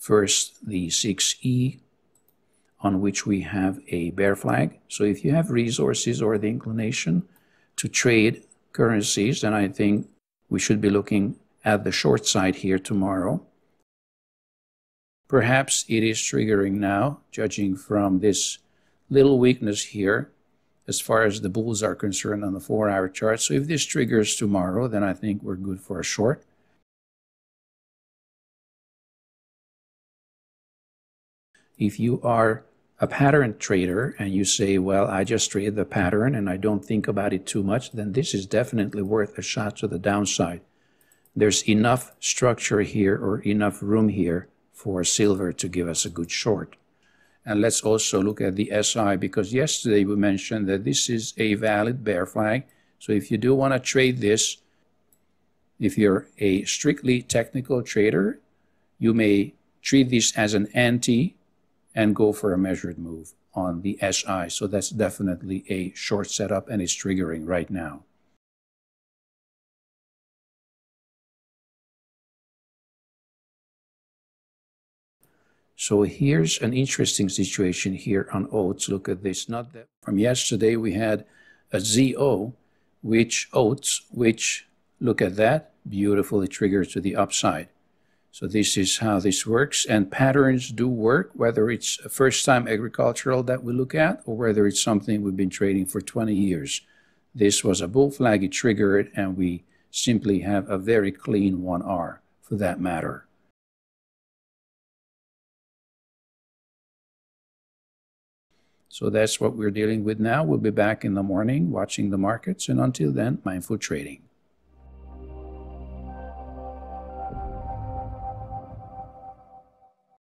First, the 6E, on which we have a bear flag. So if you have resources or the inclination to trade currencies, then I think we should be looking at the short side here tomorrow. Perhaps it is triggering now, judging from this little weakness here as far as the bulls are concerned on the four hour chart. So if this triggers tomorrow, then I think we're good for a short. If you are a pattern trader and you say, well, I just trade the pattern and I don't think about it too much, then this is definitely worth a shot to the downside. There's enough structure here or enough room here for silver to give us a good short. And let's also look at the SI because yesterday we mentioned that this is a valid bear flag. So if you do want to trade this, if you're a strictly technical trader, you may treat this as an anti and go for a measured move on the SI. So that's definitely a short setup and it's triggering right now. So here's an interesting situation here on oats. Look at this. Not that from yesterday we had a ZO, which oats, which look at that, beautifully triggered to the upside. So this is how this works. And patterns do work, whether it's a first-time agricultural that we look at or whether it's something we've been trading for 20 years. This was a bull flag, it triggered, and we simply have a very clean 1R for that matter. So that's what we're dealing with now. We'll be back in the morning watching the markets. And until then, mindful trading.